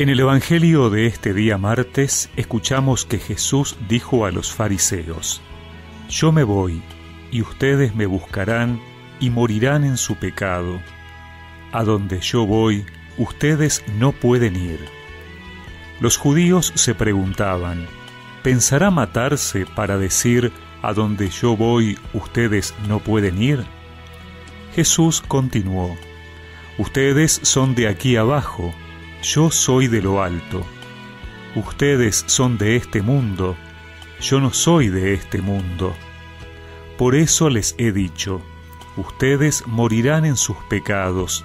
En el Evangelio de este día martes escuchamos que Jesús dijo a los fariseos, Yo me voy, y ustedes me buscarán y morirán en su pecado. A donde yo voy, ustedes no pueden ir. Los judíos se preguntaban, ¿pensará matarse para decir, a donde yo voy, ustedes no pueden ir? Jesús continuó, Ustedes son de aquí abajo, yo soy de lo alto. Ustedes son de este mundo, yo no soy de este mundo. Por eso les he dicho, ustedes morirán en sus pecados,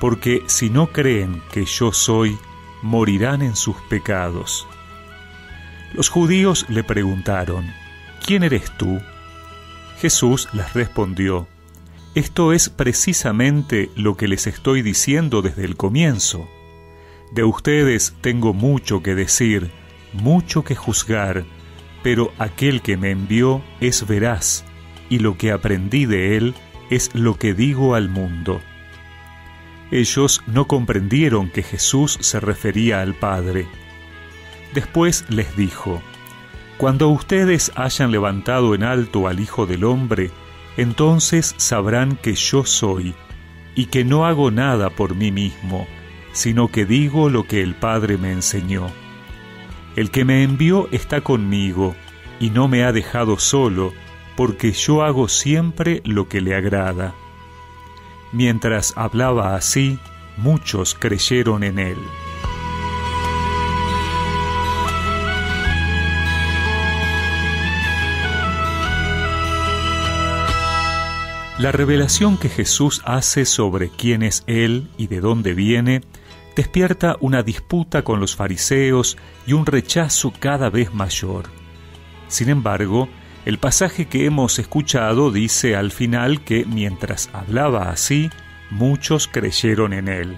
porque si no creen que yo soy, morirán en sus pecados. Los judíos le preguntaron, ¿quién eres tú? Jesús les respondió, esto es precisamente lo que les estoy diciendo desde el comienzo. De ustedes tengo mucho que decir, mucho que juzgar, pero aquel que me envió es veraz, y lo que aprendí de él es lo que digo al mundo. Ellos no comprendieron que Jesús se refería al Padre. Después les dijo, Cuando ustedes hayan levantado en alto al Hijo del Hombre, entonces sabrán que yo soy, y que no hago nada por mí mismo, sino que digo lo que el Padre me enseñó. El que me envió está conmigo, y no me ha dejado solo, porque yo hago siempre lo que le agrada. Mientras hablaba así, muchos creyeron en él. La revelación que Jesús hace sobre quién es Él y de dónde viene despierta una disputa con los fariseos y un rechazo cada vez mayor. Sin embargo, el pasaje que hemos escuchado dice al final que mientras hablaba así, muchos creyeron en Él.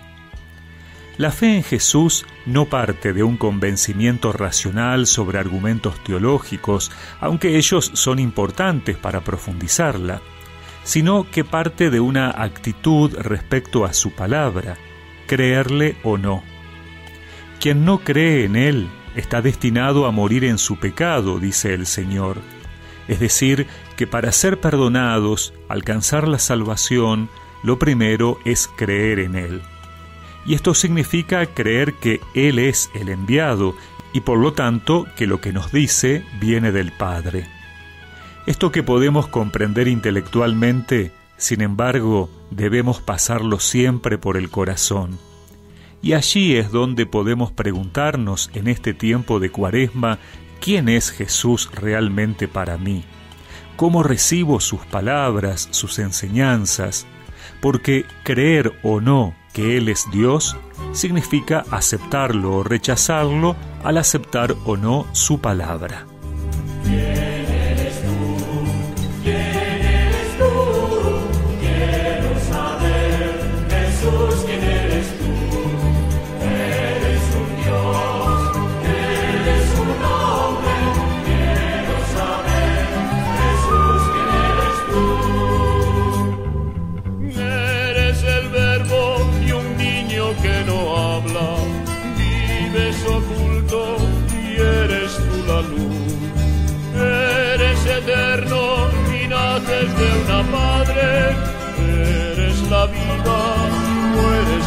La fe en Jesús no parte de un convencimiento racional sobre argumentos teológicos, aunque ellos son importantes para profundizarla sino que parte de una actitud respecto a su palabra, creerle o no. Quien no cree en Él está destinado a morir en su pecado, dice el Señor. Es decir, que para ser perdonados, alcanzar la salvación, lo primero es creer en Él. Y esto significa creer que Él es el enviado y por lo tanto que lo que nos dice viene del Padre. Esto que podemos comprender intelectualmente, sin embargo, debemos pasarlo siempre por el corazón. Y allí es donde podemos preguntarnos en este tiempo de cuaresma, ¿quién es Jesús realmente para mí? ¿Cómo recibo sus palabras, sus enseñanzas? Porque creer o no que Él es Dios significa aceptarlo o rechazarlo al aceptar o no su palabra.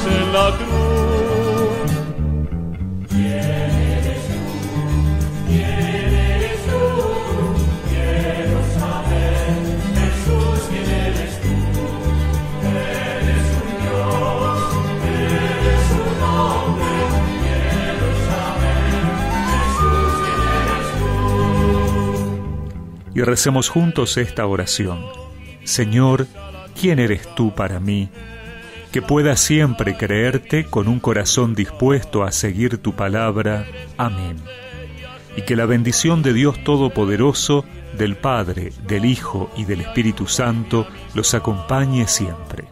En la cruz. ¿Quién eres tú? ¿Quién eres tú? Quiero saber, Jesús, ¿quién eres tú? Eres un Dios, eres un hombre, quiero saber, Jesús, ¿quién eres tú? Y recemos juntos esta oración. Señor, ¿quién eres tú para mí? Que pueda siempre creerte con un corazón dispuesto a seguir tu palabra. Amén. Y que la bendición de Dios Todopoderoso, del Padre, del Hijo y del Espíritu Santo los acompañe siempre.